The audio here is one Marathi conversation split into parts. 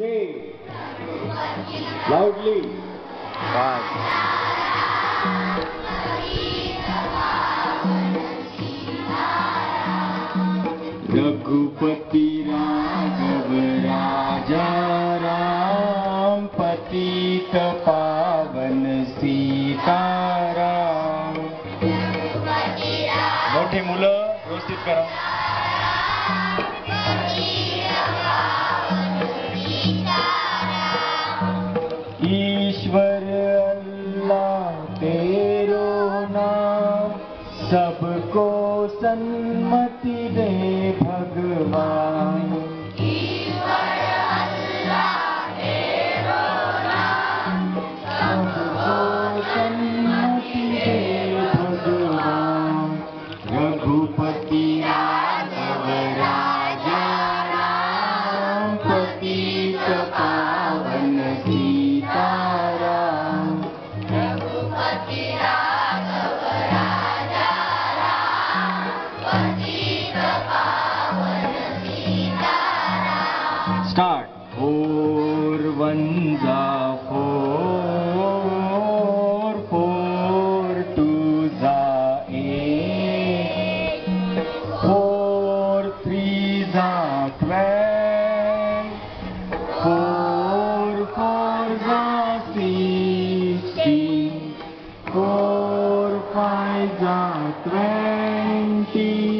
Say loudly. Five. Raghupati Raghav राजा राम पतित पावन सीताराम मोठी मुलं व्यवस्थित करा सबको सन्मति दे Start. Four ones are four, four twos are eight, four threes are twelve, four fours are sixteen, four fives are twenty,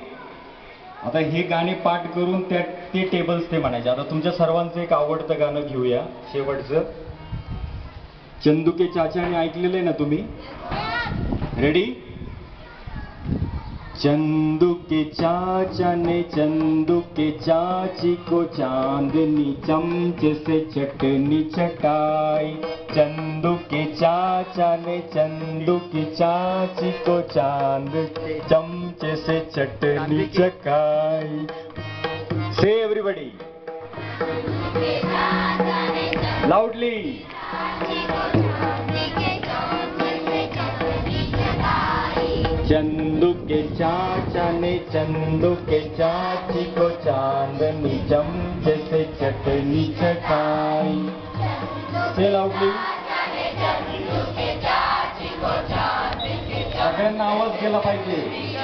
आता हे गाणे पाठ करून त्या ते टेबल्स ते म्हणायचे. आता तुमच्या सर्वांचं एक आवडतं गाणं घेऊया. शेवटचं. चंदुके चाचाने ऐकलेलं आहे ना तुम्ही? रेडी चंदू के चाचा ने चंदू के चाची को चांदनी चमचे से चटनी चटाई. चाचा ने चंदू की चाची को चाँद चमचे से चटनी चकाई। से एवरीबडी लाउडली चंदू के चाचा ने चंदू के चाची को चांदनी चमचे से चटनी चटाई से लाउडली सगळ्यांना आवाज गेला पाहिजे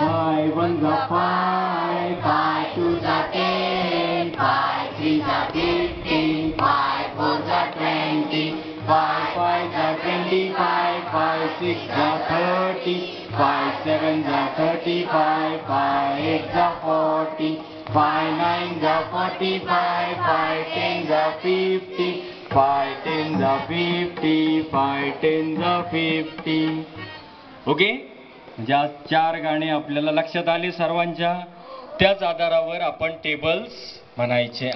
Five ones are five, five twos are ten, five threes are fifteen, five fours are twenty, five fives are twenty-five, five six are thirty, five sevens are thirty-five, five eights are forty, five five tens are fifty, five tens are fifty. Okay म्हणजे आज चार गाणे आपल्याला लक्षात आले सर्वांच्या. त्याच आधारावर आपण टेबल्स म्हणायचे.